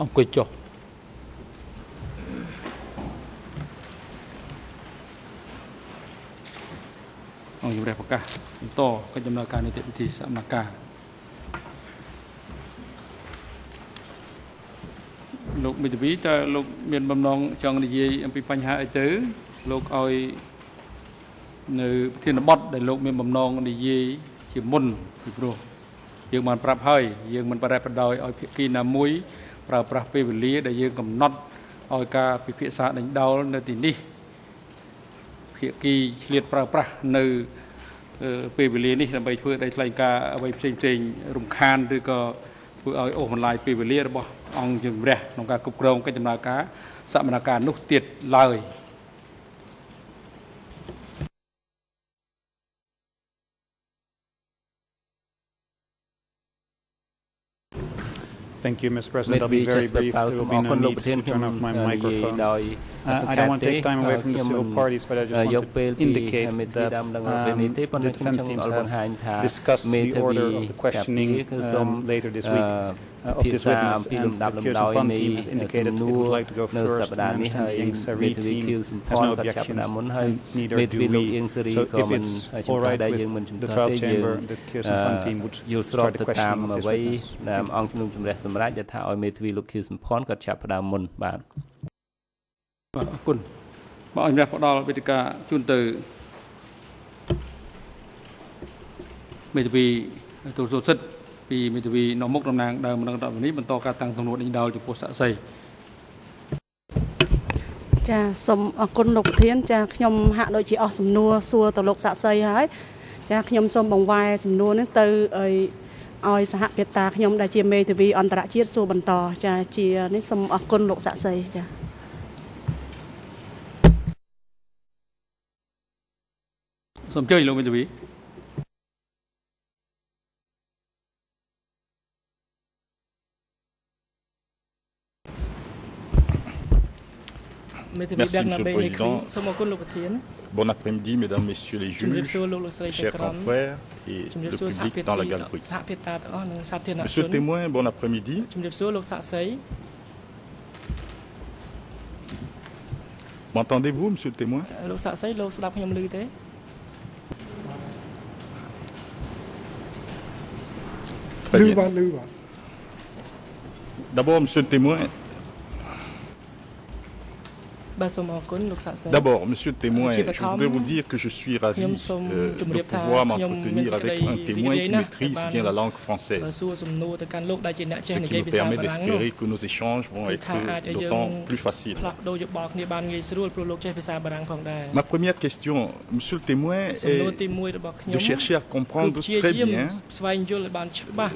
អង្គុយចុះអង្គជំរះប្រកាសបន្តកិច្ចដំណើរការនីតិវិធីសមការលោកមិត្តវីតើលោកមានបំណងចង់និយាយអំពីបញ្ហាអីទៅលោកឲ្យនៅប្រធានបទដែលលោកមានបំណងនិយាយជាមុនពីព្រោះយើងបានប្រាប់ហើយយើងមិនបដិបដោយឲ្យភាគីណាមួយ ប្រើប្រាស់ពេលវេលាដែលយើងកំណត់ឲ្យការពិភាក្សាដេញដោលនៅទីនេះភាគីឆ្លៀតប្រើប្រាស់នៅពេលវេលានេះដើម្បីធ្វើដីថ្លែងការអ្វីផ្សេងផ្សេងរំខានឬក៏ធ្វើឲ្យអូសបន្លាយពេលវេលារបស់អង្គជំរះក្នុងការគ្រប់គ្រងកិច្ចដំណើរការសមនការនោះទៀតឡើយ Thank you, Mr. President. I'll be very brief. There will be no need to turn off my microphone. Uh, I don't want to take time away from the civil parties, but I just want to indicate that um, the defense teams have discussed the order of the questioning um, later this week. Uh, of this witness and the Kirsten Pun team has indicated it would like to go first and the Yang Sari team has no objections and neither do we. So if it's all right with the trial chamber, the Kirsten Pun team would start the questioning of this witness. អង្គជំនុំជម្រះសម្រាប់ថាឲ្យមេធាវីលោកខៀវសំផនគាត់ចាប់ផ្ដើមមុនបាទ បាទអរគុណបាទអញ្ញផ្ដល់វេទិកាជូនទៅមេធាវីទូរទស្សន៍ពីមេធាវីនៅមុខតំណាងដើមនឹងរដ្ឋនេះបន្តការតាំងទំនួលដេញដោលចំពោះសាក់សីចាសូមអរគុណលោកប្រធាន ចាខ្ញុំហាក់ដូចជាអស់សំណួរសួរទៅលោកសាក់សីហើយចាខ្ញុំសូមបង្វែរសំណួរនេះទៅឲ្យឲ្យសហភាតាខ្ញុំដែលជាមេធាវីអន្តរជាតិសួរបន្ត ចាជានេះសូមអរគុណលោកសាក់សីចា Som chơi. Merci, Monsieur le Président. Bon après-midi, Mesdames, Messieurs les juges, chers confrères et le public dans la galerie. Monsieur le témoin, bon après-midi. M'entendez-vous, Monsieur le témoin? Lui va, lui va. D'abord, monsieur le témoin, D'abord, monsieur le témoin, je voudrais vous dire que je suis ravi euh, de pouvoir m'entretenir avec un témoin qui maîtrise bien la langue française. Ce qui me permet d'espérer que nos échanges vont être d'autant plus faciles. Ma première question, monsieur le témoin, est de chercher à comprendre très bien euh,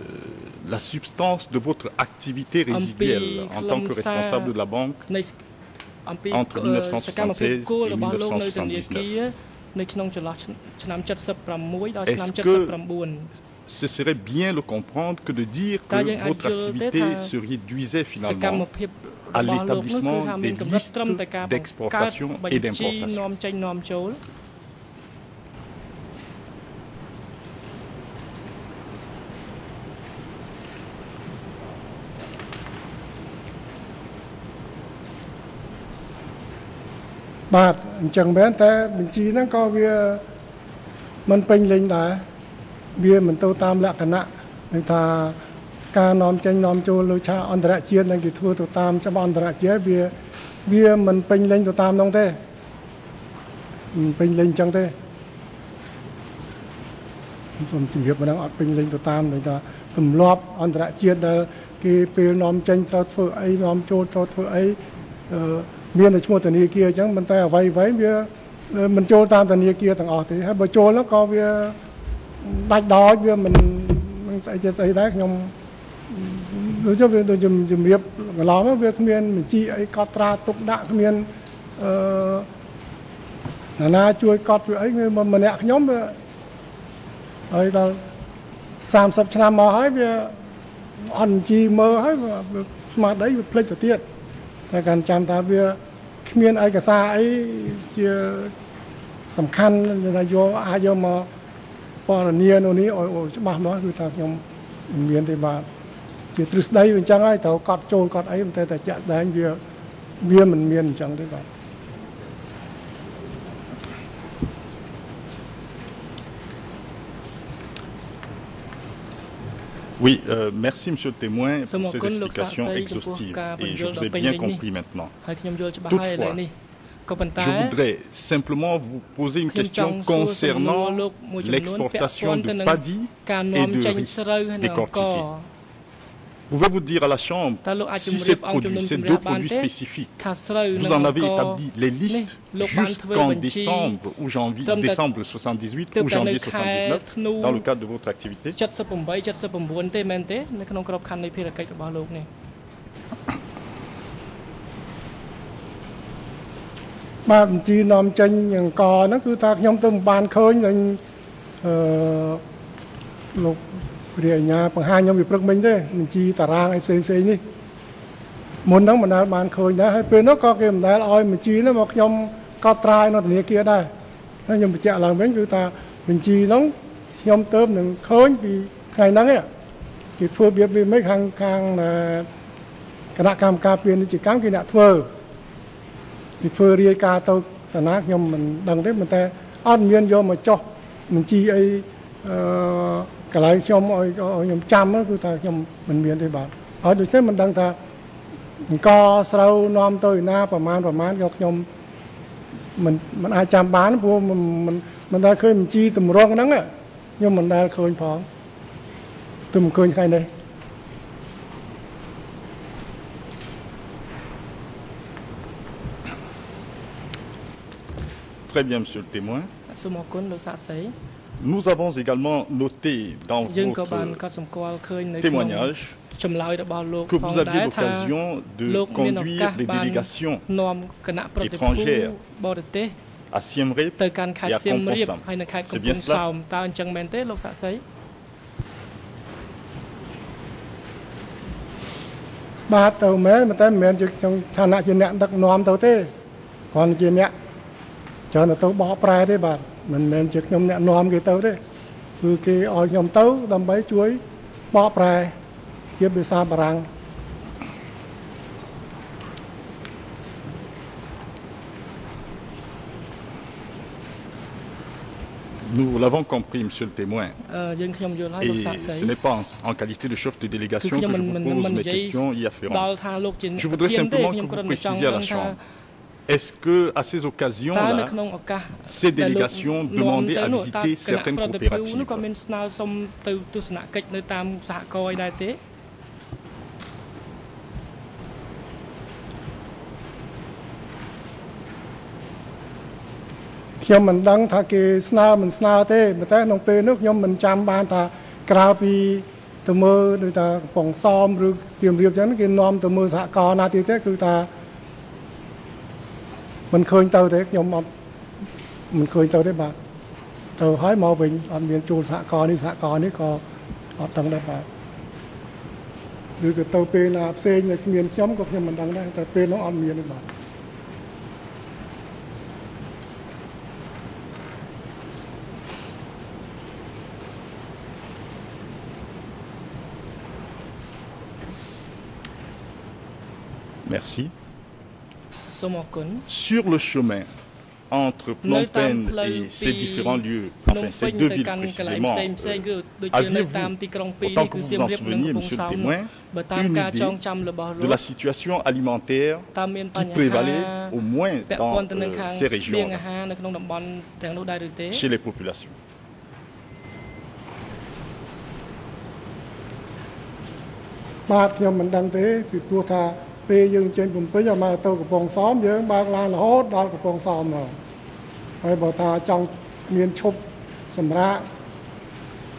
la substance de votre activité résiduelle en tant que responsable de la banque entre 1976 et 1979. Est-ce que ce serait bien le comprendre que de dire que votre activité se réduisait finalement à l'établissement des listes d'exportation et d'importation បាទអញ្ចឹងមែនតែបញ្ជីហ្នឹងក៏វាមិនពេញលេញដែរវាមិនទៅតាមលក្ខណៈនឹងថាការនាំចេញនាំចូលលើឆាកអន្តរជាតិនឹងគេធ្វើទៅតាមច្បាប់អន្តរជាតិវាវាមិនពេញលេញទៅតាមនោះទេមិនពេញលេញអញ្ចឹងទេសូមជំរាបម្ដងអត់ពេញលេញទៅតាមដូចថាទម្លាប់អន្តរជាតិដែលគេពេលនាំចេញត្រូវធ្វើអីនាំចូលត្រូវធ្វើអីអឺ មានតែឈ្មោះធនាគារអញ្ចឹងប៉ុន្តែអ្វីអ្វីវាមិនចូលតាមធនាគារទាំងអស់ទេហើយបើចូលក៏វាដាច់ដោចវាមិនមិនស្អីចេះស្អីដែរខ្ញុំដូចជាដូចជំរាបកន្លងមកវាគ្មានបញ្ជីអីកត់ត្រាទុកដាក់គ្មានអឺណានាជួយកត់ជួយអីម្នាក់ខ្ញុំវាហើយដល់30ឆ្នាំមកហើយវាអត់បញ្ជីមើលហើយស្មារតីវាភ្លេចទៅទៀត តែកាន់ចាំថាវាគ្មានឯកសារអីជាសំខាន់ថាយកអាចយកមកបរនីនោះនេះឲ្យច្បាស់លាស់គឺថាខ្ញុំមិនមានទេបាទជជាទ្រឹស្ដីវាអញ្ចឹងហើយត្រូវកត់ចូលកត់អីតែតែចាក់ដែងវាវាមិនមានអញ្ចឹងទេបាទ Oui, euh, merci Monsieur le témoin pour ces explications exhaustives. et je vous ai bien compris maintenant. Toutefois, je voudrais simplement vous poser une question concernant l'exportation de paddy et de riz décortiqués. Pouvez-vous dire à la Chambre si ces produits, ces deux produits spécifiques, vous en avez établi les listes jusqu'en décembre ou janvier, décembre 78 ou janvier 79 dans le cadre de votre activité បាទបញ្ជីនាំចេញអង្គហ្នឹងគឺថាខ្ញុំទៅមិនបានឃើញនឹងអឺលោករាជអាជ្ញាបង្ហាញខ្ញុំពីព្រឹកមិញទេបញ្ជីតារាងអីផ្សេងផ្សេងនេះមុនហ្នឹងមិនដែលបានឃើញដែរហើយពេលនោះក៏គេមិនដែលឲ្យបញ្ជីនោះមកខ្ញុំកត់ត្រាយនៅធនាគារដែរហើយខ្ញុំបញ្ជាក់ឡើងវិញគឺថាបញ្ជីហ្នឹងខ្ញុំទៅនឹងឃើញពីថ្ងៃហ្នឹងគេធ្វើបៀបវាមិនខាងខាងគណៈកម្មការពាណិជ្ជកម្មគេអ្នកធ្វើគេធ្វើរាយការណ៍ទៅតាណាខ្ញុំមិនដឹងទេប៉ុន្តែអត់មានយកមកចោះបញ្ជីអីអឺ កន្លែងខ្ញុំឲ្យខ្ញុំចាំគឺថាខ្ញុំមិនមានទេបាទហើយដូច្នេះមិនដឹងថាអង្គស្រូវនាំទៅណាប្រមាណប្រមាណក៏ខ្ញុំមិនមិនអាចចាំបានព្រោះមិនមិនដែលឃើញបញ្ជីតម្រងហ្នឹងខ្ញុំមិនដែលឃើញផងទើបមិនឃើញថ្ងៃនេះ Très bien, monsieur le témoin. Nous avons également noté dans votre témoignage que vous aviez l'occasion de conduire des délégations étrangères à Siem Reap et à C'est bien មែនតែមិនមែនជាក្នុងឋានៈជាអ្នកដឹកនាំទៅទេគ្រាន់ជាអ្នកច្រើនទៅបកប្រែទេបាទមិនមែនជាខ្ញុំអ្នកនាំគេទៅទេគឺគេឲ្យខ្ញុំទៅដើម្បីជួយបកប្រែជាភាសាបារាំង Nous l'avons compris, monsieur le témoin. Et ce n'est pas en, en, qualité de chef de délégation que je vous pose mes questions y afférentes. Je voudrais simplement que vous précisiez à la Chambre est-ce que à ces occasions-là, ces délégations demandaient à visiter certaines coopératives ខ្ញុំ មិនដឹងថាគេស្នើមិនស្នើទេប៉ុន្តែក្នុងពេលនោះខ្ញុំមិនចាំបានថាក្រៅពីទៅមើលដូចថាកំពង់សោមឬសៀមរាបអញ្ចឹងគេនាំទៅមើលសហករណ៍ណាទៀតទេគឺថាមិនឃើញទៅទេខ្ញុំអត់មិនឃើញទៅទេបាទទៅហើយមកវិញអត់មានចូលសហករណ៍នេះសហករណ៍នេះក៏អត់ដឹងដែរបាទឬក៏ទៅពេលណាផ្សេងដែលគ្មានខ្ញុំក៏ខ្ញុំមិនដឹងដែរតែពេលនោះអត់មានទេបាទ Merci. Sur le chemin entre Phnom Penh et ces différents lieux, enfin ces deux villes précisément, euh, aviez-vous, autant que vous vous en souveniez, monsieur le témoin, une idée de la situation alimentaire qui prévalait au moins dans euh, ces régions chez les populations ពេលយើងចេញពំពេញឲ្យមកទៅកំពង់សោមយើងបើកឡានរហូតដល់កំពង់សោមមកហើយបើថាចង់មានឈប់សម្រាប់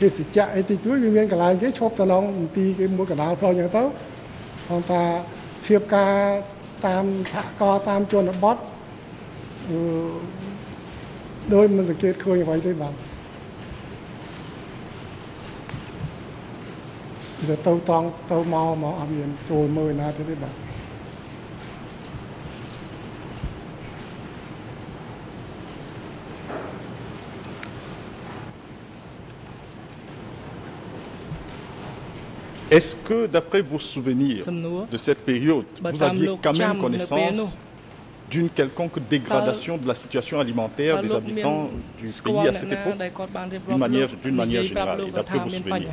ទេសចៈអីទីជួយវាមានកន្លែងគេឈប់ទៅក្នុងមន្ទីរគេមួយកណ្ដាលផ្លូវអញ្ចឹងទៅផងថាធៀបការតាមសហករណ៍តាមជនបទអឺដោយមិនសង្កេតឃើញអ្វីទេបាទទៅទៅត្រង់ទៅមកមកអត់មានចូលមើលណាទេទេបាទ Est-ce que, d'après vos souvenirs de cette période, vous aviez quand même connaissance d'une quelconque dégradation de la situation alimentaire des habitants du pays à cette époque d'une manière, générale d'après vos souvenirs?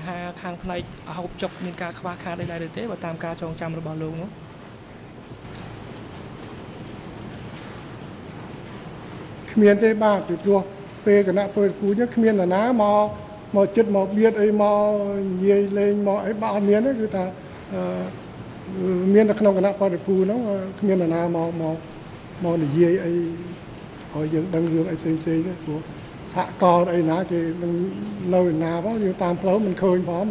មាននរណាមកមកចិត្តមកបៀតអីមកនិយាយលេងមកអីបើអត់មានទេគឺថាមានតែក្នុងគណៈពលគ្រូហ្នឹងគ្មាននរណាមកមកមកនិយាយអីឲ្យយើងដឹងរឿងអីផ្សេងផ្សេងទេព្រោះសហកលអីណាគេនឹងនៅណាផងយើងតាមផ្លូវមិនឃើញផង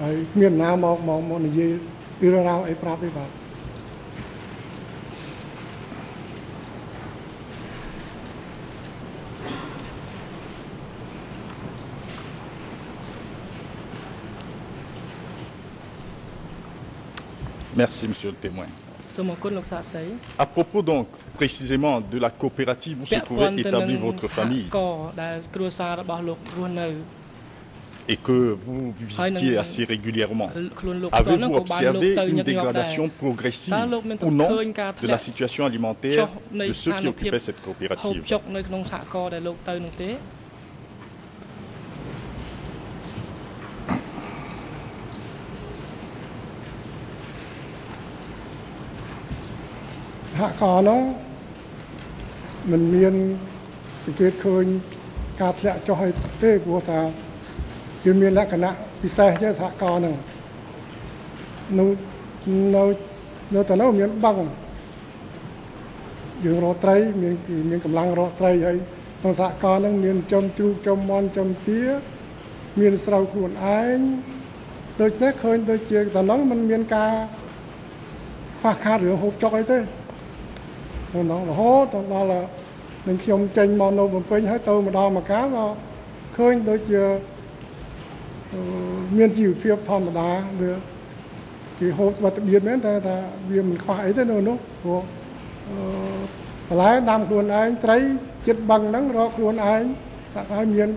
ហើយគ្មានណាមកមកមកនិយាយរឿងរ៉ាវអីប្រាប់ទេបាទ Merci, monsieur le témoin. À propos donc précisément de la coopérative où se trouvait établie votre famille. et que vous visitiez assez régulièrement, avez-vous observé une dégradation progressive ou non de la situation alimentaire de ceux qui occupaient cette coopérative? សហករណ៍នោះมันមានសង្កេតឃើញការធ្លាក់ចុះឲ្យទេព្រោះថាវាមានលក្ខណៈពិសេសជាសហករណ៍ហ្នឹងនៅនៅនៅតែនោះមានបឹងយើងរកត្រីមានមានកម្លាំងរកត្រីហើយក្នុងសហករណ៍ហ្នឹងមានចំជ្រូកចំមន់ចំទាមានស្រូវខ្លួនឯងដូច្នេះឃើញដូចជាតំណងมันមានការខ្វះខាតរឿងហូបចុកអីទេ ដល់រហូតដល់នឹងខ្ញុំចេញមកនៅបំពេញហើយទៅម្ដងមកកាលក៏ឃើញដូចជាមានជីវភាពធម្មតាវាគេហូបវត្តមានមែនតែថាវាមិនខ្វះអីទេនៅនោះព្រោះបន្លែដាំខ្លួនឯងត្រីចិត្តបឹងហ្នឹងរកខ្លួនឯងសាក់ហើយមាន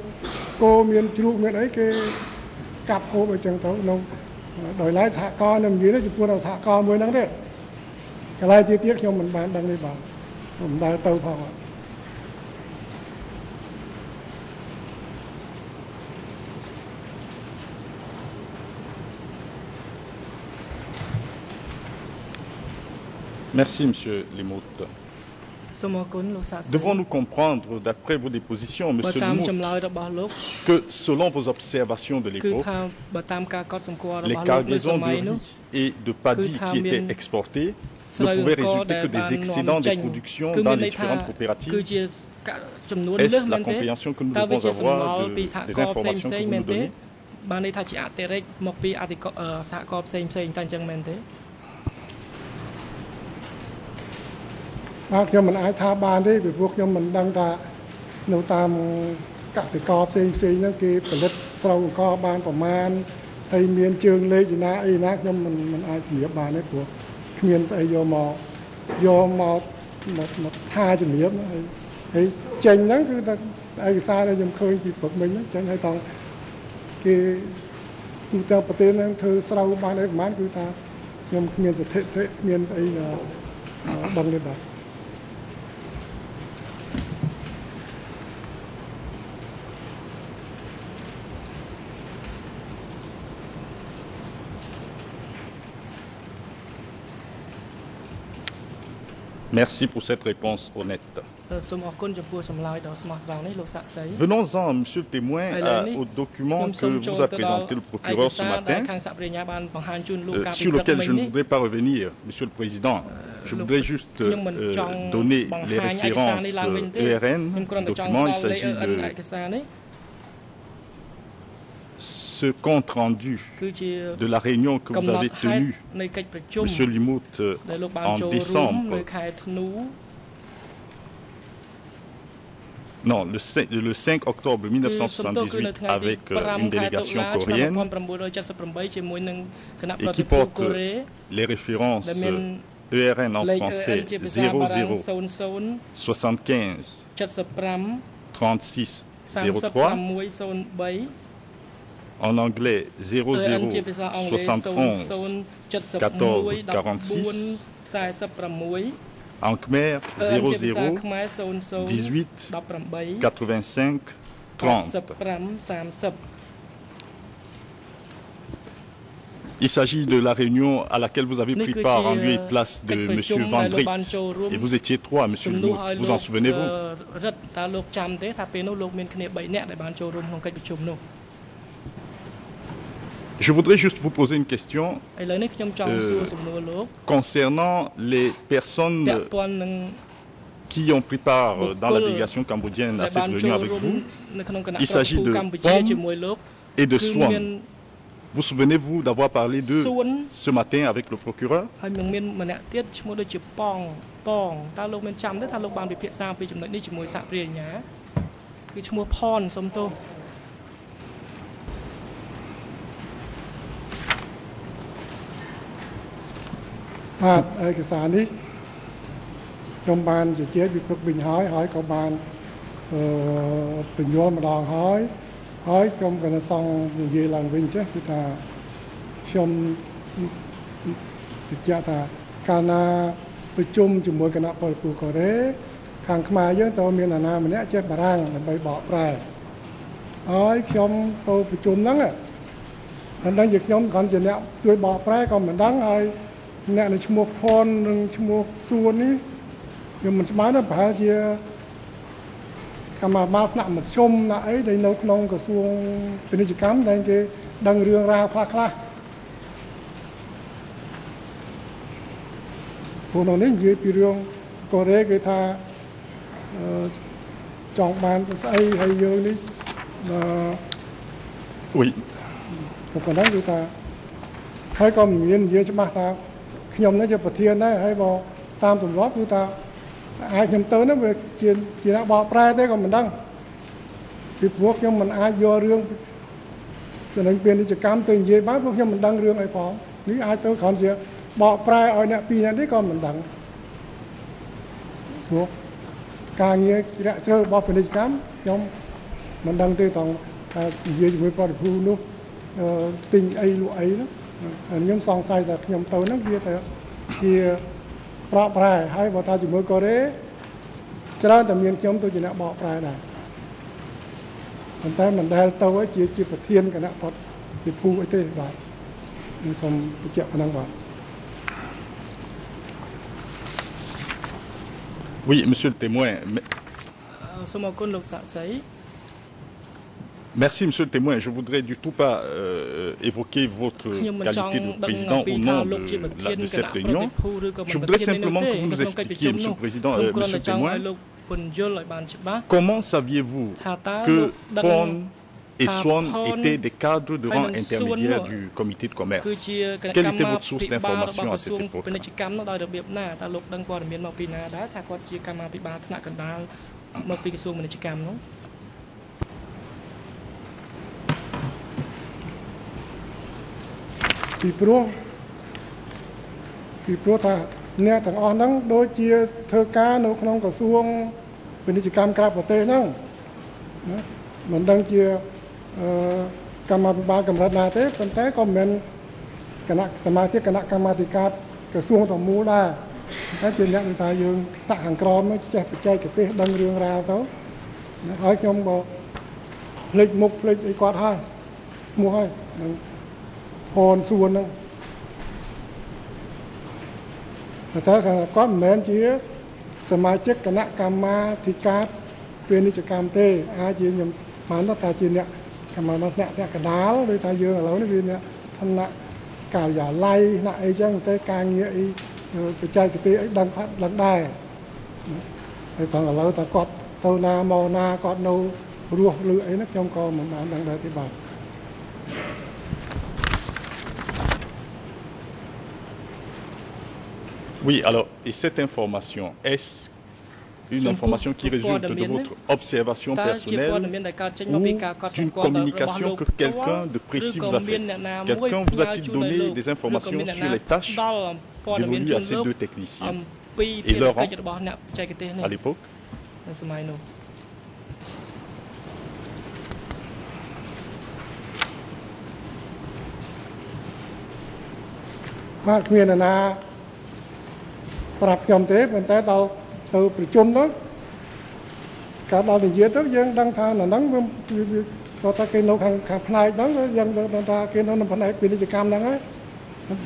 គោមានជ្រូកមានអីគេកាប់ហូបអីចឹងទៅក្នុងដោយឡែកសហគមន៍នឹងនិយាយនេះចំពោះសហគមន៍មួយហ្នឹងទេ កន្លែងទៀតទៀតខ្ញុំមិនបានដឹងទេបាទមិនដែលទៅផងបាទ Merci, Monsieur Limout. Devons-nous comprendre, d'après vos dépositions, Monsieur Limout, que selon vos observations de l'époque, les cargaisons de riz et de paddy qui étaient exportées ne pouvaient résulter que des excédents de production dans les différentes coopératives Est-ce la compréhension que nous devons avoir de, des informations que vous nous donnez បានន័យថាជាអតិរិកមកពីអតិសហគមន៍ផ្សេងផ្សេងតែអញ្ចឹងមែនទេបាទខ្ញុំមិនអាចថាបានទេពីព្រោះខ្ញុំមិនដឹងថានៅតាមកសិករផ្សេងផ្សេងហ្នឹងគេផលិតស្រូវអង្គបានប្រមាណហើយមានជើងលេខណាអីណាខ្ញុំមិនមិនអាចជំរាបបានទេព្រោះ គ្មានស្អីយកមកយកមកមកមកថាជំរាបហើយហើយចេញហ្នឹងគឺថាឯកសារដែលខ្ញុំឃើញពីព្រឹកមិញហ្នឹងចេញឲ្យតង់គេទូទៅប្រទេសហ្នឹងធ្វើស្រូវបានអីប្រហែលគឺថាខ្ញុំគ្មានស្ថិតិគ្មានស្អីដឹងទេបាទ Merci pour cette réponse honnête. Venons-en, monsieur le témoin, au document que vous a présenté le procureur ce matin, euh, sur lequel je ne voudrais pas revenir, monsieur le président. Je voudrais juste euh, donner les références ERN du document. Il s'agit de ce compte rendu de la réunion que vous avez tenue, M. Limout, en décembre. Non, le 5, le 5 octobre 1978 avec une délégation coréenne et qui porte les références ERN en français 00 75 36 03 en anglais 00 71 14 46 en khmer 00 18 85 30 Il s'agit de la réunion à laquelle vous avez pris part en lieu et place de M. Van Britt. Et vous étiez trois, M. Lemout. Vous en souvenez-vous? Je voudrais juste vous poser une question euh, concernant les personnes qui ont pris part dans la délégation cambodgienne à cette réunion avec vous. Il s'agit de pommes et de soins. Vous souvenez-vous d'avoir parlé de ce matin avec le procureur? បាទឯកសារនេះខ្ញុំបានជជែកវិព្រឹកវិញហើយហើយក៏បានអឺបញ្យល់ម្ដងហើយហើយខ្ញុំក៏នៅសងនិយាយឡើងវិញចេះគឺថាខ្ញុំបញ្ជាក់ថាកាលណាប្រជុំជាមួយគណៈពលពូកូរ៉េខាងខ្មែរយើងត្រូវមានអាណាម្នាក់ចេះបារាំងដើម្បីបកប្រែហើយខ្ញុំទៅប្រជុំហ្នឹងមិនដឹងជាខ្ញុំគ្រាន់ជាអ្នកជួយបកប្រែក៏មិនដឹងហើយ អ្នកនៅឈ្មោះផននិងឈ្មោះសួននេះខ្ញុំមិនច្បាស់ទេប្រហែលជាកម្មាភិបាលថ្នាក់មធ្យមណាអីដែលនៅក្នុងក្រសួងពាណិជ្ជកម្មដែលគេដឹងរឿងរ៉ាវខ្លះខ្លះពួកនោះនេះនិយាយពីរឿងកូរ៉េគេថាចង់បានស្អីហើយយើងនេះអឺអ៊ុយក៏ប៉ុណ្ណឹងគឺថាហើយក៏មិនមាននិយាយច្បាស់ថា ខ្ញុំនេះជាប្រធានដែរហើយបើតាមទម្លាប់គឺថាអាចខ្ញុំទៅនោះវាជាជាអ្នកបកប្រែទេក៏មិនដឹងពីព្រោះខ្ញុំមិនអាចយករឿងចំណេញពាណិជ្ជកម្មទៅនិយាយបានព្រោះខ្ញុំមិនដឹងរឿងអីផងនេះអាចទៅគ្រាន់ជាបកប្រែឲ្យអ្នកពីរនាក់នេះក៏មិនដឹងព្រោះការងារជ្រាក់ជ្រៅរបស់ពាណិជ្ជកម្មខ្ញុំមិនដឹងទេតោះថានិយាយជាមួយបរិភូនោះទិញអីលក់អីនោះ ខ្ញុំសង្ស័យថាខ្ញុំទៅហ្នឹងវាទៅជាប្រកប្រែហើយបើថាជាមួយកូរ៉េច្រើនតែមានខ្ញុំទៅជាអ្នកបកប្រែដែរប៉ុន្តែមិនដែលទៅជាជាប្រធានគណៈបតវិភូអីទេបាទខ្ញុំសូមបញ្ជាក់ប៉ុណ្ណឹងបាទ Oui, monsieur le témoin. សូមអរគុណលោកសាក់សី Merci, Monsieur le témoin. Je ne voudrais du tout pas euh, évoquer votre qualité de président au nom de, de, cette réunion. Je voudrais simplement que vous nous expliquiez, Monsieur le Président, euh, Monsieur le témoin, comment saviez-vous que PON et SWAN étaient des cadres de rang intermédiaire du comité de commerce? Quelle était votre source d'information à cette époque? ពីព្រោះពីព្រោះថាអ្នកទាំងអស់ហ្នឹងដូចជាធ្វើការនៅក្នុងក្រសួងពាណិជ្ជកម្មក្រៅប្រទេសហ្នឹងណាមិនដឹងជាអឺកម្មាភិបាលកម្រិតណាទេប៉ុន្តែក៏មិនមែនគណៈសមាជិកគណៈកម្មាធិការក្រសួងទាំងមូលដែរតែជាអ្នកថាយើងតាក់ខាងក្រោមចេះបច្ចេកទេសដឹងរឿងរ៉ាវទៅហើយខ្ញុំក៏ភ្លេចមុខភ្លេចអីគាត់ហើយឈ្មោះហើយ នឹងហនសួនហ្នឹងតែគាត់មិនមែនជា សមាជិកគណៈកម្មាធិការពាណិជ្ជកម្មទេ អាចជាខ្ញុំបានថាជាអ្នកកម្មាអ្នកអ្នកកដាលឬថាយើងឥឡូវនេះវាអ្នកឋានៈការិយាល័យណាអីចឹងតែការងារបច្ចេកទេសអីដឹងដឹងដែរហើយតោះឥឡូវថាគាត់ទៅណាមកណាគាត់នៅរស់ឬអីហ្នឹងខ្ញុំក៏មិនបានដឹងដែរទេបាទ Oui, alors, et cette information, est-ce une information qui résulte de votre observation personnelle ou d'une communication que quelqu'un de précis vous a fait? Quelqu'un vous a-t-il donné des informations sur les tâches dévolues à ces deux techniciens? Et leur rang à l'époque? ប្រាប់ខ្ញុំទេប៉ុន្តែដល់ទៅប្រជុំទៅកាលដល់និយាយទៅយើងដឹងថានៅហ្នឹងវាគាត់ថាគេនៅខាងខាងផ្នែកហ្នឹងយើងដឹងថាគេនៅក្នុងផ្នែកពាណិជ្ជកម្មហ្នឹងហើយ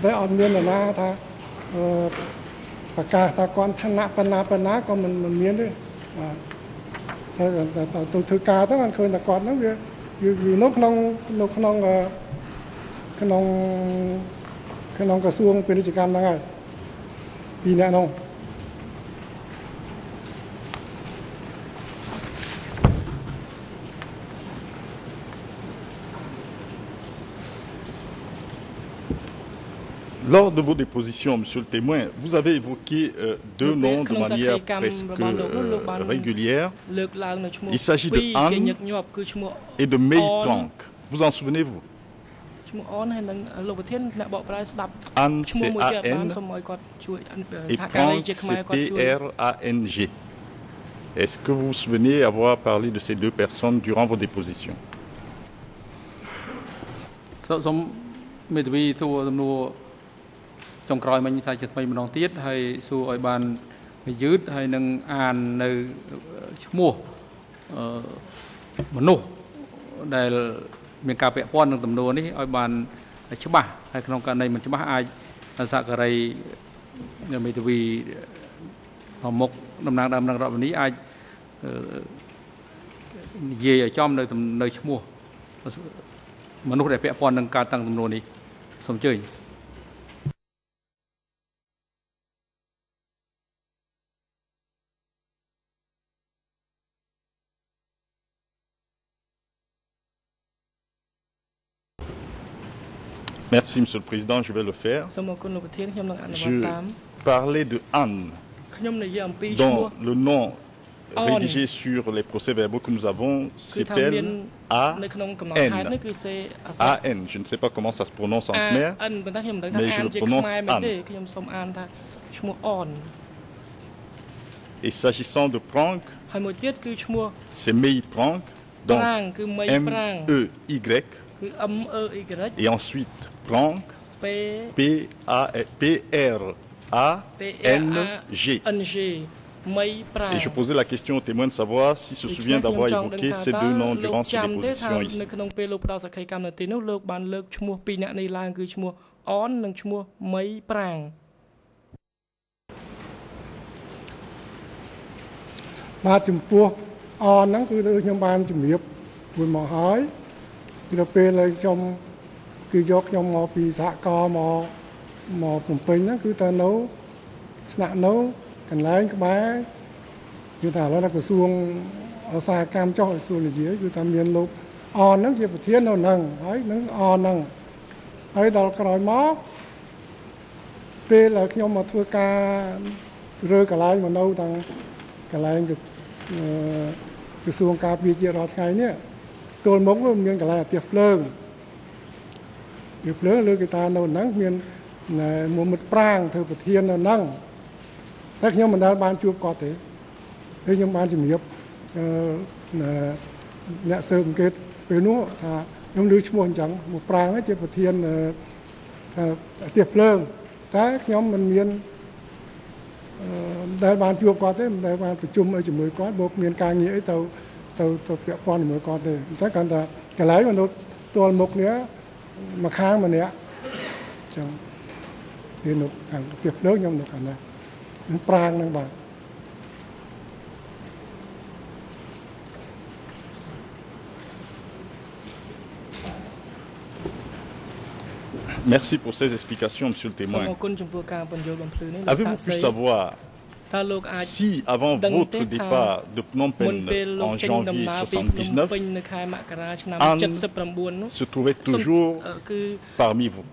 តែអត់មាននរណាថាអឺប្រកាសថាគាត់ឋានៈបណ្ណាបណ្ណាក៏មិនមិនមានទេបាទតែទៅធ្វើការទៅបានឃើញថាគាត់ហ្នឹងវាវានៅក្នុងនៅក្នុងក្នុងក្នុងក្រសួងពាណិជ្ជកម្មហ្នឹងហើយ Lors de vos dépositions, Monsieur le témoin, vous avez évoqué euh, deux noms de manière presque euh, régulière. Il s'agit de Han et de May Planck. Vous en souvenez-vous? Anne, c'est A-N et Planck, c'est P-R-A-N-G. Est-ce que vous vous souvenez avoir parlé de ces deux personnes durant vos dépositions ចុងក្រោយមិញសាជាថ្មីម្ដងទៀតហើយសួរឲ្យបានយឺតហើយនឹងអាននៅឈ្មោះមនុស្សដែល មានការពាក់ព័ន្ធនឹងទំនួលនេះឲ្យបានច្បាស់ហើយក្នុងករណីមិនច្បាស់អាចសហការីមេធាវីមុខតំណាងដើមនឹងរដ្ឋវិនីអាចនិយាយឲ្យចំនៅនៅឈ្មោះមនុស្សដែលពាក់ព័ន្ធនឹងការតាំងទំនួលនេះសូមអញ្ជើញ Merci, Monsieur le Président. Je vais le faire. Je parlais de Anne, dont le nom rédigé sur les procès-verbaux que nous avons s'appelle A-N. A-N. Je ne sais pas comment ça se prononce en khmer, mais je le prononce Anne. Et s'agissant de Prank, c'est Mei Prank, donc M-E-Y. Et ensuite, Planck, P-R-A-N-G. Et je posais la question au témoin de savoir s'il se souvient d'avoir évoqué ces deux noms durant ses dépositions ici. បាទចំពោះអនហ្នឹងគឺខ្ញុំបានជំរាបមួយមកហើយ ពីដល់ពេលខ្ញុំគឺយកខ្ញុំមកពីសហករណ៍មកមកភ្នំពេញហ្នឹងគឺតែនៅស្នាក់នៅកន្លែងក្បែរគឺថាឥឡូវក្រសួងឧស្សាហកម្មចុះក្រសួងនយោបាយគឺថាមានលោកអនហ្នឹងជាប្រធាននៅហ្នឹងហើយនឹងអនហ្នឹងហើយដល់ក្រោយមកពេលខ្ញុំមកធ្វើការរើកន្លែងមកនៅទាំងកន្លែងក្រសួងការពារជាតិរាល់ថ្ងៃនេះ ទល់មុខមានកន្លែងអាទិះភ្លើងវាភ្លើងលើគេថានៅហ្នឹងមានមួយមិត្តប្រាងធ្វើប្រធាននៅហ្នឹងតែខ្ញុំមិនដែលបានជួបគាត់ទេហើយខ្ញុំបានជំរាបអឺអ្នកស៊ើបអង្កេតពេលនោះថាខ្ញុំឮឈ្មោះអញ្ចឹងមកប្រាងជាប្រធានថាអាទិះភ្លើងតែខ្ញុំមិនមានអឺដែលបានជួបគាត់ទេមិនដែលបានប្រជុំឲ្យជាមួយគាត់បើមានការងារអីទៅ ទៅទៅពាក់ព័ន្ធជាមួយគាត់ទេតែគាត់ថាកន្លែងមនុស្សទល់មុខនេះមកខាងម្នាក់ចឹងវានៅខាងទៀបលើខ្ញុំនៅខាងណានឹងប្រាងនឹងបាទ Merci pour ces explications, Monsieur le témoin. Avez-vous pu savoir si avant votre départ de Phnom Penh en janvier 79, Anne se trouvait toujours parmi vous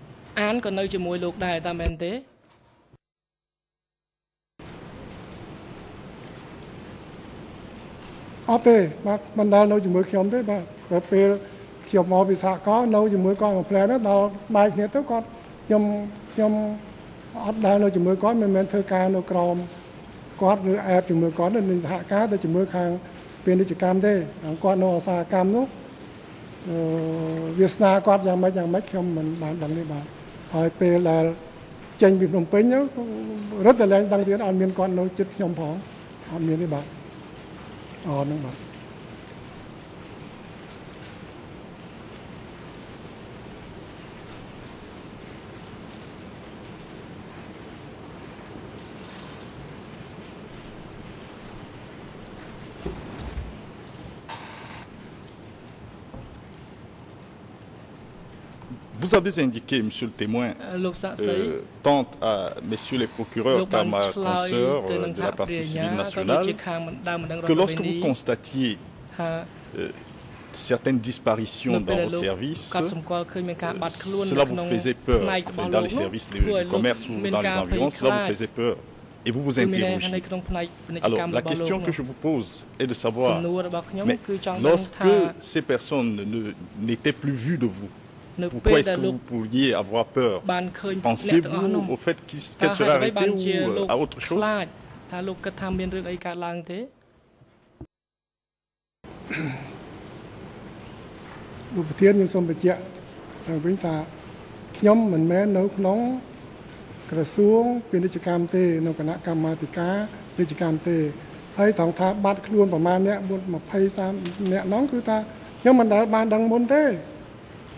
អានក៏នៅជាមួយលោកដែរតាមមែនទេអត់ទេបាទមិនដែលនៅជាមួយខ្ញុំទេបាទពេលខ្ញុំមកពីសហករណ៍នៅជាមួយគាត់មួយផ្លែនោះដល់បែកគ្នាទៅគាត់ខ្ញុំខ្ញុំអត់ដែលនៅជាមួយគាត់មិនមែនធ្វើការនៅក្រោមគាត់ឬអែបជាមួយគាត់នៅសហការទៅជាមួយខាងពាណិជ្ជកម្មទេគាត់នៅឧស្សាហកម្មនោះអឺវាសនាគាត់យ៉ាងម៉េចយ៉ាងម៉េចខ្ញុំមិនបានដឹងទេបាទហើយពេលដែលចេញពីភ្នំពេញរត់តែឡើងដឹងទៀតអត់មានគាត់នៅចិត្តខ្ញុំផងអត់មានទេបាទអត់ហ្នឹងបាទ Vous avez indiqué, monsieur le témoin, euh, tant à messieurs les procureurs qu'à ma consoeur euh, de la partie civile nationale, que lorsque vous constatiez euh, certaines disparitions dans vos services, cela vous faisait peur, enfin, dans les services du commerce ou dans les environs, cela vous faisait peur. Et vous vous interrogez. Alors, la question que je vous pose est de savoir, mais lorsque ces personnes n'étaient plus vues de vous, pourquoi est-ce que vous pourriez avoir peur Pensez-vous au fait qu'elle sera arrêtée ou à autre chose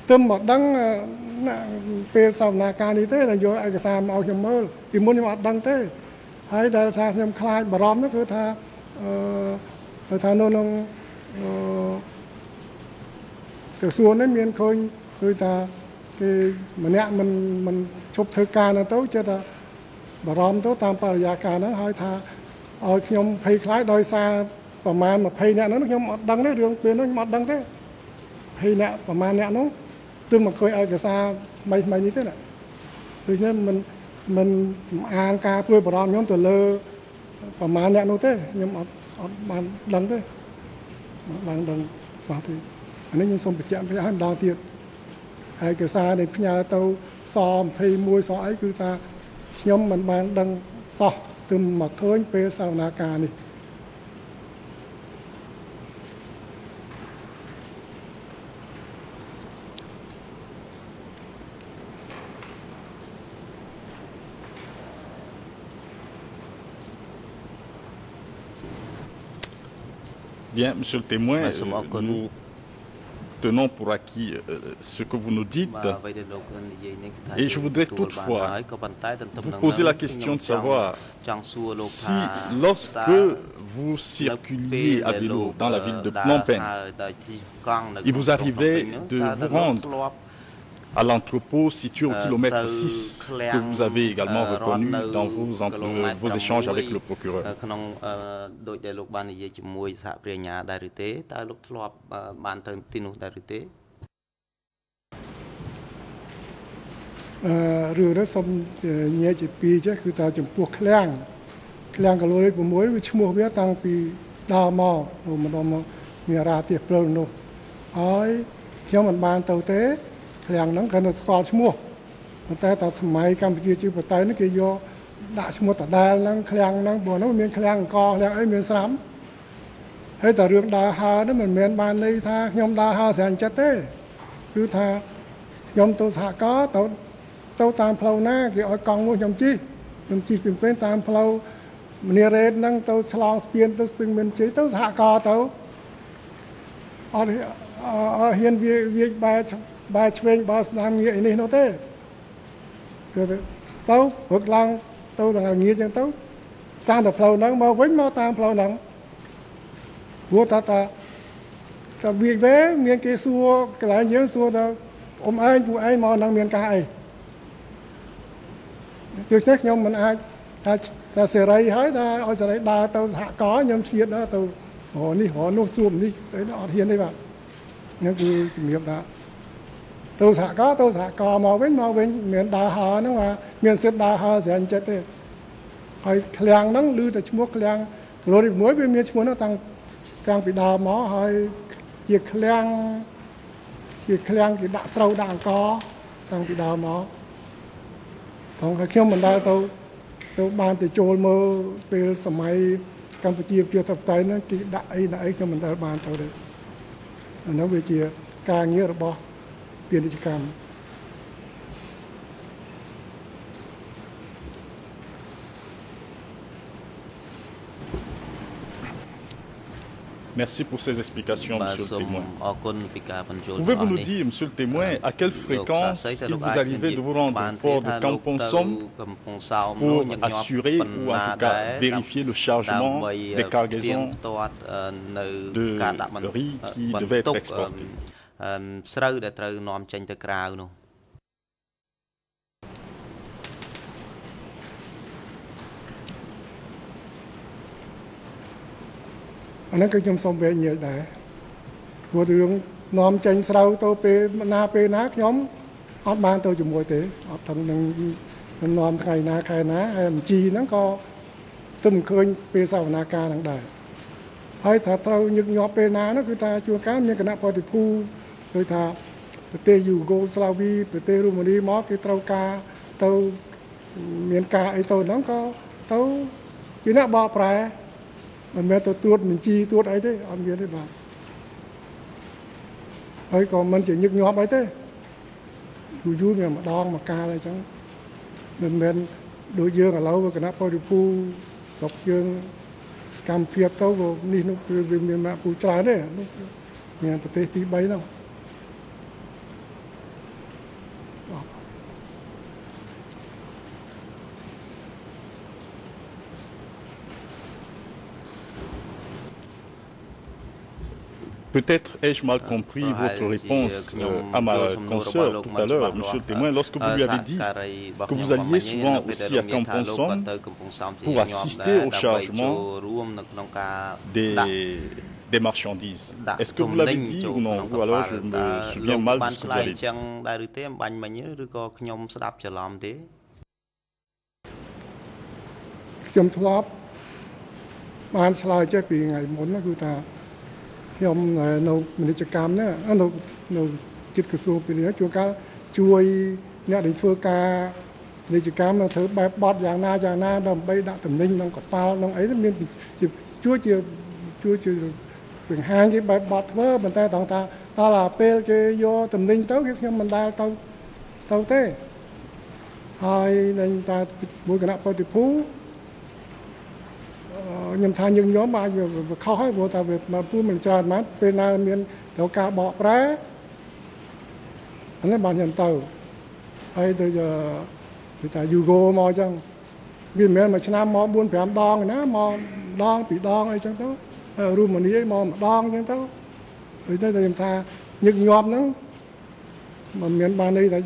ទេលោកប្រធានខ្ញុំសូមបញ្ជាក់វិញថាខ្ញុំមិនមែននៅក្នុងក្រសួងពាណិជ្ជកម្មទេនៅគណៈកម្មាធិការពាណិជ្ជកម្មទេហើយត្រង់ថាបាត់ខ្លួនប្រមាណអ្នក20 30អ្នកនោះគឺថាខ្ញុំមិនដែលបានដឹងមុនទេទើបមកដឹងពេលសវនាការនេះទេដែលយកឯកសារមកឲ្យខ្ញុំមើលពីមុនខ្ញុំអត់ដឹងទេហើយដែលថាខ្ញុំខ្លាចបារម្ភនោះគឺថាអឺថានៅក្នុងអឺក្រសួងនេះមានឃើញគឺថាគេម្នាក់មិនមិនឈប់ធ្វើការនៅទៅចិត្តថាបារម្ភទៅតាមបរិយាកាសហ្នឹងហើយថាឲ្យខ្ញុំភ័យខ្លាចដោយសារប្រមាណ20នាក់ហ្នឹងខ្ញុំអត់ដឹងទេរឿងពេលនោះខ្ញុំអត់ដឹងទេ20នាក់ប្រមាណនាក់នោះ ទើបមកឃើញឯកសារថ្មីថ្មីនេះទេណាដូច្នេះមិនមិនសំអាងការព្រួយបារម្ភខ្ញុំទៅលើប្រមាណអ្នកនោះទេខ្ញុំអត់អត់បានដឹងទេបានដឹងច្បាស់ទេអានេះខ្ញុំសូមបញ្ជាក់ឲ្យម្ដងទៀតឯកសារនៃផ្ញើទៅស21សអីគឺថាខ្ញុំមិនបានដឹងសោះទើបមកឃើញពេលសវនាការនេះ Bien, monsieur le témoin, euh, nous tenons pour acquis euh, ce que vous nous dites. Et je voudrais toutefois vous poser la question de savoir si lorsque vous circuliez à vélo dans la ville de Phnom Penh, il vous arrivait de vous rendre à l'entrepôt situé au kilomètre 6 que vous avez également reconnu dans vos, vos échanges avec le procureur. ក្នុងដោយដែលលោកបាននិយាយជាមួយសហប្រញ្ញាដែរឬទេតើលោកធ្លាប់បានទៅទីនោះដែរឬទេអឺរឿងនេះសូមញែកជាពីរចេះគឺថាចំពោះឃ្លាំងឃ្លាំងគីឡូ6វាឈ្មោះវាតាំងពីដើមមកម្ដងមកមានរាទៀសព្រើនោះហើយខ្ញុំមិនបានទៅទេឃ្លាំងហ្នឹងគាត់ទៅស្គាល់ឈ្មោះប៉ុន្តែតសម័យកម្ពុជាជាបតៃនេះគេយកដាក់ឈ្មោះតដែលហ្នឹងឃ្លាំងហ្នឹងព្រោះហ្នឹងមានឃ្លាំងអង្គឃ្លាំងអីមានស្រាំហើយតែរឿងដើរហើរហ្នឹងមិនមែនបានន័យថាខ្ញុំដើរហើរស្រាញ់ចិត្តទេគឺថាខ្ញុំទៅសហករណ៍ទៅទៅតាមផ្លូវណាគេឲ្យកង់មួយខ្ញុំជិះខ្ញុំជិះពីពេលតាមផ្លូវមនីរ៉េតហ្នឹងទៅឆ្លងស្ពានទៅស្ទឹងមានជ័យទៅសហករណ៍ទៅអត់អត់ហ៊ានវាវាបែរ បែរឆ្វេងបោស្ដាំងារអីនេះនោះទេគឺទៅព្រឹកឡើងទៅដល់ងារចឹងទៅតាមតែផ្លូវហ្នឹងមកវិញមកតាមផ្លូវហ្នឹងព្រោះតាតាតាវាវេមានគេសួរកន្លែងយើងសួរដល់អ៊ំឯងពួកឯងមកហ្នឹងមានការអីដូច្នេះខ្ញុំមិនអាចថាថាសេរីហើយថាឲ្យសេរីដើរទៅសហគមន៍ខ្ញុំឆ្លៀតដើរទៅអូនេះរនោះសួរនេះស្អីអត់ហ៊ានទេបាទហ្នឹងគឺជំរាបថា ទៅសហការទៅសហការមកវិញមកវិញមានដើរហើហ្នឹងថាមានសិទ្ធដើរហើស្រាញ់ចិត្តទេហើយឃ្លាំងហ្នឹងឮតែឈ្មោះឃ្លាំងលរីមួយវាមានឈ្មោះហ្នឹងតាំងតាំងពីដើមមកហើយជាឃ្លាំងជាឃ្លាំងគេដាក់ស្រូវដាក់អង្ករតាំងពីដើមមកថងខ្ញុំមិនដែលទៅទៅបានទៅចូលមើលពេលសម័យកម្ពុជាជាធិបតេយ្យហ្នឹងគេដាក់អីដាក់អីខ្ញុំមិនដែលបានទៅទេអានោះវាជាការងាររបស់ Merci pour ces explications, Monsieur le témoin. Pouvez-vous nous dire, Monsieur le témoin, à quelle fréquence vous arrivez de vous rendre au port de Kamponsom pour assurer ou en tout cas vérifier le chargement des cargaisons de riz qui devaient être exportées ស្រូវដែលត្រូវនាំចេញទៅក្រៅនោះអាហ្នឹងគឺខ្ញុំសូមវិញ្ញាដែរព្រោះរឿងនាំចេញស្រូវទៅពេលណាពេលណាខ្ញុំអត់បានទៅជាមួយទេអត់ទាំងនឹងនាំថ្ងៃណាខែណាហើយអំជីហ្នឹងក៏ទៅមិនឃើញពេលសវនាការហ្នឹងដែរហើយថាត្រូវញឹកញាប់ពេលណានោះគឺថាជួនកាលមានគណៈបតិភូ ដូចថាប្រទេសយូហ្គោស្លាវីប្រទេសរូម៉ានីមកគេត្រូវការទៅមានការអីទៅហ្នឹងក៏ទៅជាអ្នកបកប្រែមិនមែនទៅត្រួតបញ្ជីត្រួតអីទេអត់មានទេបាទហើយក៏មិនជាញឹកញាប់អីទេយូរយូរមានម្ដងមួយកាលអីចឹងមិនមែនដូចយើងឥឡូវគណៈបរិភូស្រុកយើងសកម្មភាពទៅក៏នេះនោះគឺវាមានមកពូច្រើនទេមានប្រទេសទី3ហ្នឹង Peut-être ai-je mal compris votre réponse euh, à ma consoeur tout à l'heure, monsieur le témoin, lorsque vous lui avez dit que vous alliez souvent aussi à Kamponsom pour assister au chargement des, des marchandises. Est-ce que vous l'avez dit ou non Ou alors je me souviens mal de ce que vous avez dit. ខ្ញុំធ្លាប់បានឆ្លើយចេះពីថ្ងៃមុនគឺថា ខ្ញុំនៅមនិច្ចកម្មហ្នឹងនៅនៅចិត្តក្រសួងពាណិជ្ជជួនកាលជួយអ្នកដែលធ្វើការពាណិជ្ជកម្មធ្វើបែបបត់យ៉ាងណាយ៉ាងណាដើម្បីដាក់តំណែងក្នុងកប៉ាល់ក្នុងអីមានជួយជាជួយជាបង្ហាញគេបែបបត់ធ្វើប៉ុន្តែតោះថាតើឡាពេលគេយកតំណែងទៅគឺខ្ញុំមិនដែលទៅទៅទេហើយនឹងតាមួយគណៈបតិភូ ខ្ញុំថាយើងញោមអាចវាខុសហើយព្រោះថាវាពូមិនច្រើនម៉ាត់ពេលណាមានត្រូវការបកប្រែអានេះបានខ្ញុំទៅហើយទៅទៅថាយូហ្គោមកអញ្ចឹងវាមិនមែនមួយឆ្នាំមក4 5ដងណាមកដងពីរដងអីចឹងទៅរូម៉ានីមកម្ដងអញ្ចឹងទៅដូចទៅខ្ញុំថាញឹកញាប់ហ្នឹងមិនមានបានន័យថា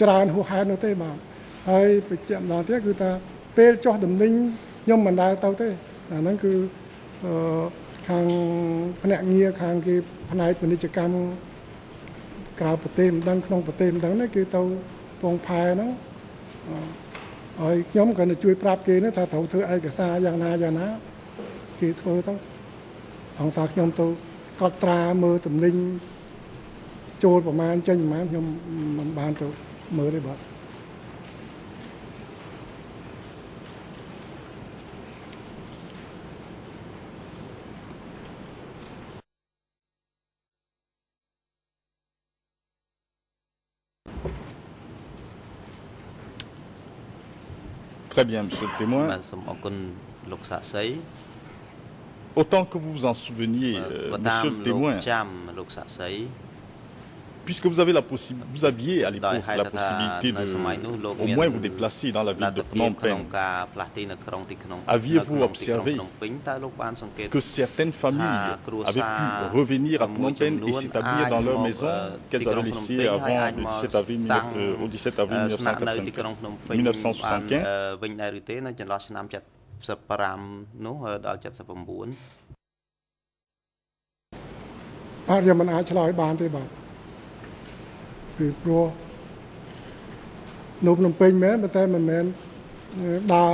ច្រើនហួសហេតុនោះទេបាទហើយបញ្ជាក់ម្ដងទៀតគឺថាពេលចោះដំណេញ ខ្ញុំមិនដែលទៅទេអាហ្នឹងគឺខាងភ្នាក់ងារខាងគេផ្នែកពាណិជ្ជកម្មក្រៅប្រទេសមិនដឹងក្នុងប្រទេសមិនដឹងទេគឺទៅពងផែហ្នឹងហើយខ្ញុំក៏ជួយប្រាប់គេនោះថាត្រូវធ្វើឯកសារយ៉ាងណាយ៉ាងណាគេធ្វើទៅអង្គថាខ្ញុំទៅកត់ត្រាមើលតំណែងចូលប្រមាណចេញប្រមាណខ្ញុំមិនបានទៅមើលទេបាទ Très bien, monsieur le témoin. Autant que vous vous en souveniez, euh, monsieur le témoin, puisque vous, avez la vous aviez à l'époque la possibilité de au moins vous déplacer dans la ville de Phnom Penh, aviez-vous observé que certaines familles avaient pu revenir à Phnom Penh et s'établir dans leur maison qu'elles avaient laissées avant le 17 avril, euh, au 17 avril 1975 អត់ខ្ញុំមិនអាចឆ្លើយបានទេបាទ ពីព្រោះនៅភ្នំពេញមែនតែមិនមែនដើរ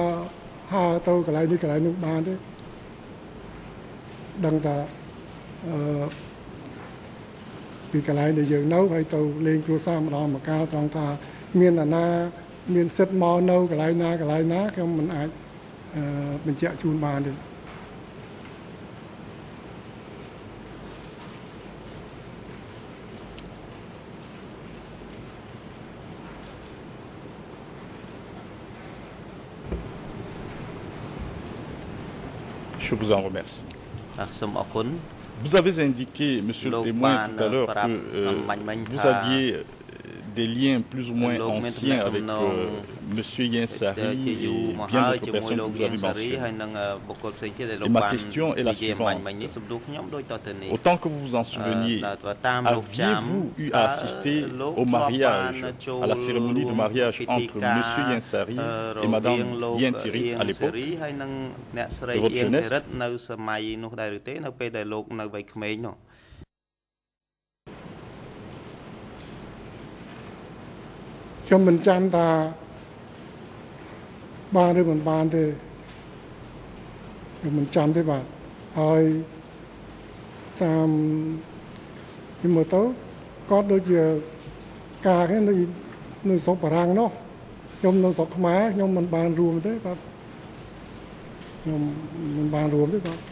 ហើរទៅកន្លែងនេះកន្លែងនោះបានទេដឹងថាអឺពីកន្លែងដែលយើងនៅហើយទៅលេងគ្រួសារម្ដងម្កាលត្រង់ថាមានអាណាមានសិទ្ធមកនៅកន្លែងណាកន្លែងណាខ្ញុំមិនអាចបញ្ជាក់ជូនបានទេ Je vous en remercie. Vous avez indiqué, monsieur le témoin, tout à l'heure que euh, vous aviez euh, des liens plus ou moins anciens avec euh, M. Yensari et bien d'autres personnes que vous avez mentionnées. Et ma question est la suivante. Autant que vous vous en souveniez, aviez-vous eu à assister au mariage, à la cérémonie de mariage entre M. Yensari et Mme Yentiri à l'époque de votre jeunesse ខ្ញុំមិនចាំថាបានឬមិនបានទេខ្ញុំមិនចាំទេបាទហើយតាមពីមើលទៅគាត់ដូចជាការនេះនៅនៅស្រុកបារាំងនោះខ្ញុំនៅស្រុកខ្មែរខ្ញុំមិនបានរួមទេបាទខ្ញុំមិនបានរួមទេបាទ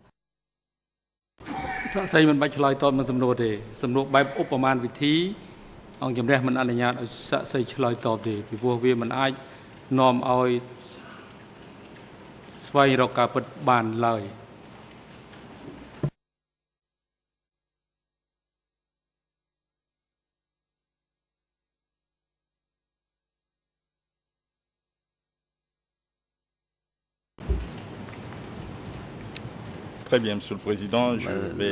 សាក់សីមិនបាច់ឆ្លើយតបនឹងសំណួរទេសំណួរបែបឧបមាវិធី អង្គជំរះមិនអនុញ្ញាតឲ្យសាក់សីឆ្លើយតបទេពីព្រោះវាមិនអាចនាំឲ្យស្វែងរកការពិតបានឡើយ Très bien, Monsieur le Président. Je vais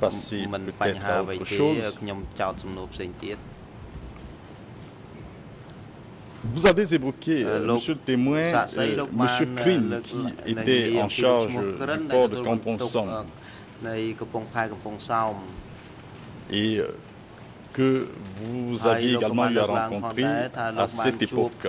passer peut-être à autre chose. Vous avez évoqué, euh, Monsieur le témoin, euh, Monsieur Krim, qui était en charge du port de Kampong Et euh, que vous aviez également eu à rencontrer à cette époque.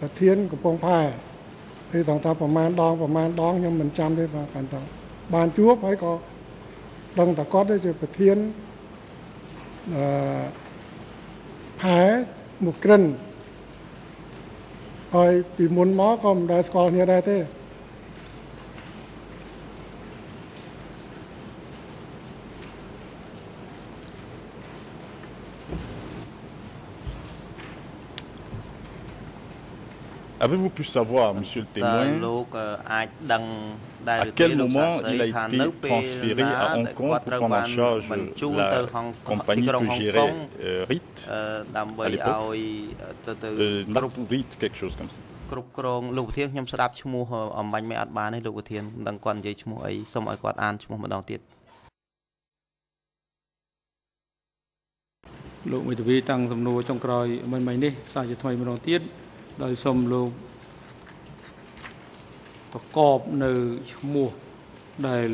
បញ្ជាក់ថាខ្ញុំទៅស្គាល់គាត់នៅកន្លែងនោះដោយសារទៅជាមួយគណៈបរិភូសេដ្ឋកិច្ចវិជ្ជាកម្មបរទេសនោះហើយក៏មានឱកាសជួបគាត់ទៅហើយបានដឹងថាគាត់នឹងជាប្រធានកំពង់ផែហើយតង់ថាប្រមាណដងប្រមាណដងខ្ញុំមិនចាំទេបាទកាន់តបានជួបហើយក៏ដឹងតែគាត់ជាប្រធានអឺផែមកក្រិនហើយពីមុនមកក៏មិនដែលស្គាល់គ្នាដែរទេ Avez-vous pu savoir, monsieur le témoin, à quel moment il a été transféré à Hong Kong pour prendre en charge la compagnie que gérait euh, RIT à l'époque euh, RIT, quelque chose comme ça គ្រប់គ្រងលោកប្រធានខ្ញុំស្ដាប់ឈ្មោះអំបញ្ញមិនអត់បានទេលោកប្រធានមិនដឹងគាត់និយាយឈ្មោះអីសូមឲ្យគាត់អានឈ្មោះម្ដងទៀតលោកមេធាវីតាំងសំណួរចុងក្រោយមិញមិញនេះសារជាថ្មីម្ដងទៀត ដោយសូមលោកប្រកបនៅឈ្មោះដែល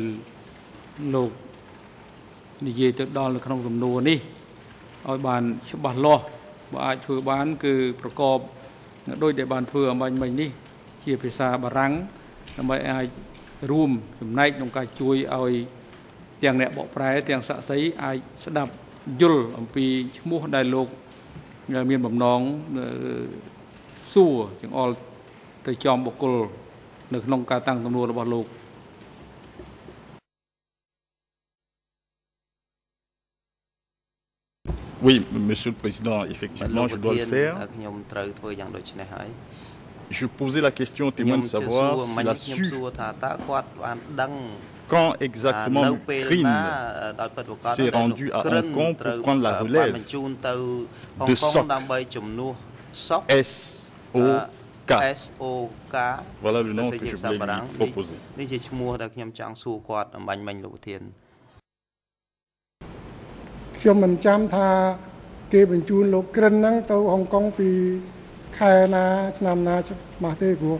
លោកនិយាយទៅដល់នៅក្នុងសំណួរនេះឲ្យបានច្បាស់លាស់បើអាចធ្វើបាន គឺប្រកបដោយដែលបានធ្វើអំបញ្ញមិញនេះ ជាភាសាបារាំងដើម្បីអាចរួមចំណែកក្នុងការជួយឲ្យទាំងអ្នកបកប្រែទាំងសាក់សីអាចស្ដាប់យល់អំពីឈ្មោះដែលលោកមានបំណង សួរចង្អុលទៅចំបុគ្គលនៅក្នុងការតាំងសំណួររបស់លោក Oui, Monsieur le Président, effectivement, je dois le faire. Je posais la question au témoin de savoir s'il a su quand exactement le crime s'est rendu à Hong Kong pour prendre la relève de SOC S-O-K Voilà le nom que je voulais lui proposer. នេះជាឈ្មោះដែលខ្ញុំចង់សួរគាត់អំបញ្ញមិញលោកប្រធានខ្ញុំមិនចាំថាគេបញ្ជូនលោកក្រិនហ្នឹងទៅហុងកុងពីខែណាឆ្នាំណាច្បាស់ទេព្រោះ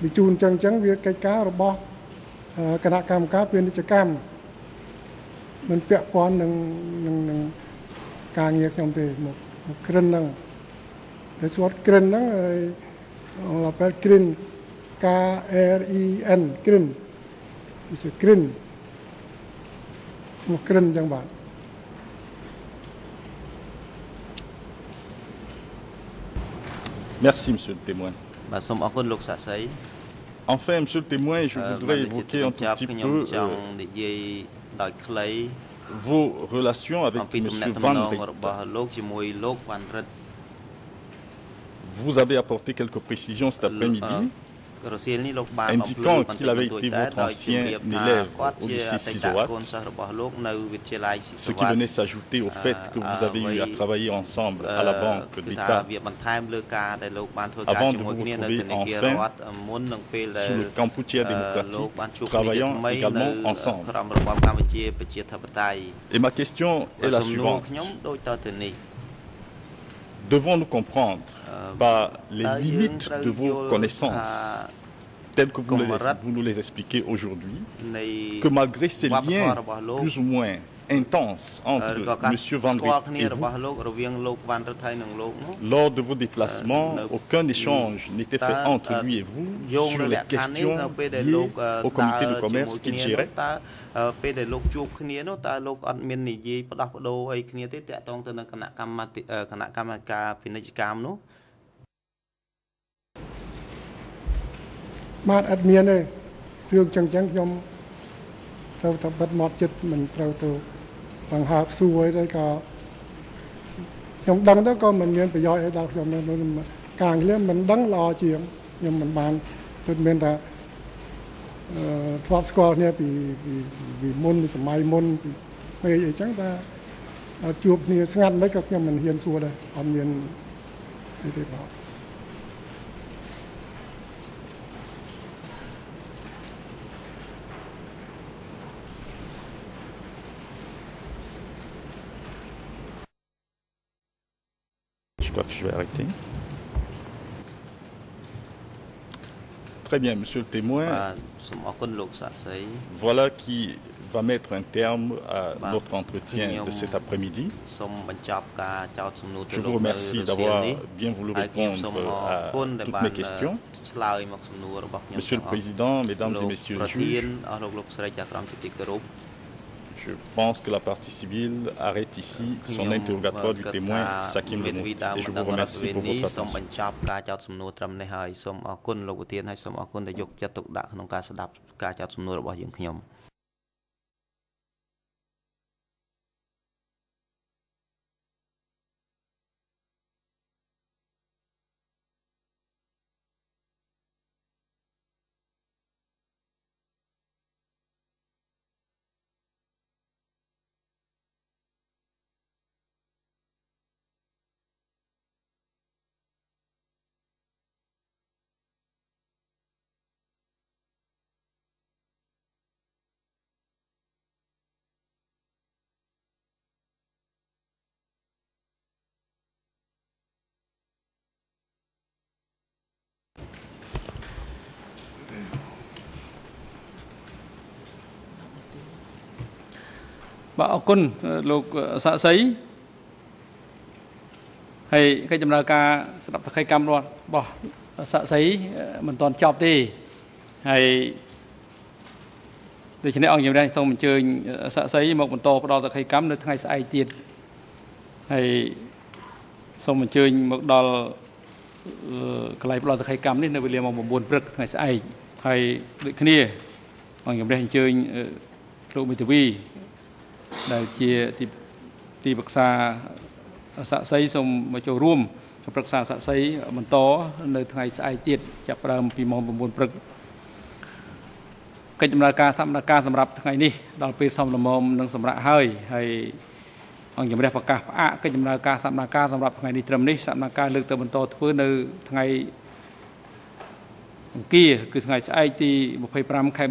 បញ្ជូនចឹងចឹងវាកិច្ចការរបស់គណៈកម្មការពាណិជ្ជកម្មមិនពាក់ព័ន្ធនឹងនឹងនឹងការងារខ្ញុំទេមកមកក្រិនហ្នឹង តែស្វត់ក្រិនហ្នឹងអឺពេលក្រិន K R E N ក្រិន is ក្រិនមកក្រិនចឹងបាទ Merci monsieur le témoin បាទសូមអរគុណលោកសាក់សី Enfin, monsieur le témoin, je voudrais évoquer un tout petit peu euh, vos relations avec M. Van Riet. vous avez apporté quelques précisions cet après-midi indiquant qu'il avait été votre ancien élève au lycée Sisoat, ce qui venait s'ajouter au fait que vous avez eu à travailler ensemble à la Banque d'État avant de vous retrouver enfin sous le Campuchia démocratique, travaillant également ensemble. Et ma question est la suivante. Devons-nous comprendre par les limites de vos connaissances telles que vous, les, vous nous les expliquez aujourd'hui, que malgré ces liens plus ou moins intenses entre M. Van et vous, lors de vos déplacements, aucun échange n'était fait entre lui et vous sur les questions liées au comité de commerce qu'il gérait បគ្នានោះតើលោកអត់មាននិយាយផ្ដោះប្ដូរអីគ្នាទេតាក់ទងទៅនឹងគណៈកម្មាគណៈកម្មការពាណិជ្ជកម្មនោះបាទអត់មានទេរឿងចឹងចឹងខ្ញុំត្រូវតែបិទមាត់ចិត្តមិនត្រូវទៅបង្ហើបសួរអីក៏ខ្ញុំដឹងទៅក៏មិនមានប្រយោជន៍អីដល់ខ្ញុំការងារមិនដឹងល្អជាងខ្ញុំមិនបានគឺមានតែអឺធ្លាប់ស្គាល់គ្នាពីពីមុនពីសម័យមុនពីពេលអីចឹងតែជួបគ្នាស្ងាត់មិនក៏ខ្ញុំមិនហ៊ានសួរដែរអត់មានអីទេបាទ crois que je vais arrêter. Très bien, monsieur le témoin. Voilà qui va mettre un terme à notre entretien de cet après-midi. Je vous remercie d'avoir bien voulu répondre à toutes mes questions. Monsieur le Président, Mesdames et Messieurs les juges, je pense que la partie civile arrête ici son interrogatoire du témoin Sakim Lemou et je vous remercie pour votre attention. បាទអរគុណលោកសាក់សីហើយកិច្ចដំណើរការស្ដាប់សក្ខីកម្មរបស់សាក់សីមិនទាន់ចប់ទេហើយដូច្នេះអង្គជំរះសូមអញ្ជើញសាក់សីមកបន្តផ្ដល់សក្ខីកម្មនៅថ្ងៃស្អែកទៀតហើយសូមអញ្ជើញមកដល់កន្លែងផ្ដល់សក្ខីកម្មនេះនៅវេលាម៉ោង9ព្រឹកថ្ងៃស្អែកហើយដូចគ្នាអង្គជំរះអញ្ជើញលោកមេធាវី ដែលជាទីទីប្រឹក្សាសាក់សីសូមមកចូលរួមប្រឹក្សាសាក់សីបន្តនៅថ្ងៃស្អែកទៀតចាប់ផ្ដើមពីម៉ោង9ព្រឹកកិច្ចដំណើរការសម្ដែងការសម្រាប់ថ្ងៃនេះដល់ពេលសំលមមនឹងសម្រាប់ហើយហើយអង្គជំរះប្រកាសផ្អាកកិច្ចដំណើរការសម្ដែងការសម្រាប់ថ្ងៃនេះត្រឹមនេះសម្ដែងការលើកទៅបន្តធ្វើនៅថ្ងៃអង្គារគឺថ្ងៃស្អែកទី25ខែ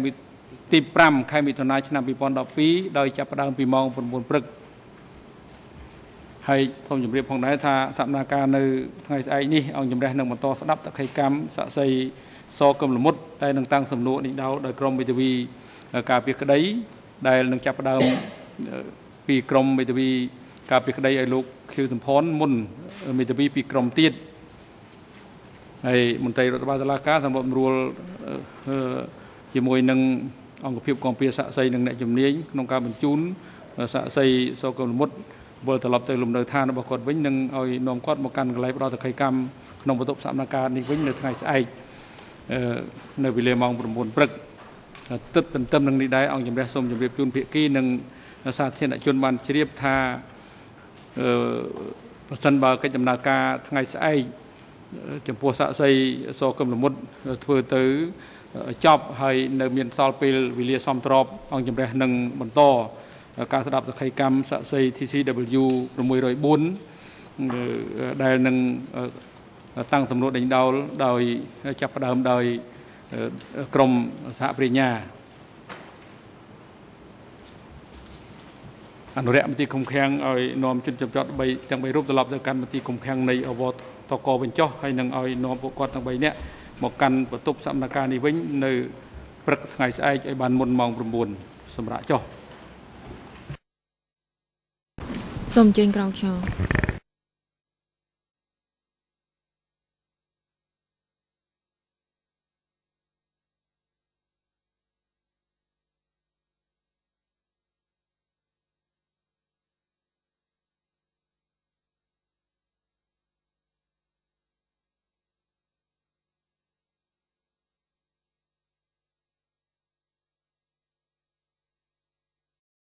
ទី5ខែមិថុនាឆ្នាំ2012ដោយចាប់ផ្ដើមពីម៉ោង9ព្រឹកហើយសូមជម្រាបផងដែរថាសកម្មភាពនៅថ្ងៃស្អែកនេះអង្គជំរះនឹងបន្តស្ដាប់តក្កកម្មស័ក្តិសិទ្ធិសកឹមលមុតដែលនឹងតាំងសំណួរនេះដោដោយក្រមមេធាវីការពារក្តី ដែលនឹងចាប់ផ្ដើមពីក្រមមេធាវីការពារក្តីឲ្យលោកខៀវសំផនមុនមេធាវីពីក្រមទៀតហើយមន្ត្រីរដ្ឋបាលតុលាការសម្រាប់រួលជាមួយនឹង អង្គភាពគំពីស័ក្តិសិទ្ធិនិងអ្នកជំនាញក្នុងការបញ្ជូនស័ក្តិសិទ្ធិសកឹមលមុតវិលត្រឡប់ទៅលំនៅឋានរបស់គាត់វិញនឹងឲ្យនាំគាត់មកកាន់កន្លែងផ្ដល់តក្កកម្មក្នុងបន្ទប់សកម្មភាពនេះវិញនៅថ្ងៃស្អែកនៅវេលាម៉ោង9ព្រឹកទឹកទន្ទឹមនឹងនេះដែរអង្គជំរះសូមជម្រាបជូនភាគីនិងសាធារណជនបានជ្រាបថាអឺប្រសិនបើកិច្ចដំណើរការថ្ងៃស្អែកចំពោះសាក់សីសកឹមលមុតធ្វើទៅ ចប់ហើយនៅមានសល់ពេលវេលាសំទ្របអង្គជំរះនឹងបន្តការស្ដាប់សក្ខីកម្មសាក់សី TCW 604ដែលនឹងតាំងសំណួរដេញដោលដោយចាប់ផ្ដើមដោយក្រមសហប្រញ្ញាអនុរិយមន្ត្រីគុំខាំងឲ្យនាំជនចំពាត់3ទាំង3រូបត្រឡប់ទៅកាន់មន្ត្រីគុំខាំងនៃអវតតកវិញចុះហើយនឹងឲ្យនាំពួកគាត់ទាំង3នាក់ មកកាន់បន្ទប់សមនការនេះវិញនៅព្រឹកថ្ងៃស្អែកឲ្យបានមុនម៉ោង9សម្រាប់ចុះសូមអញ្ជើញក្រោកឈរ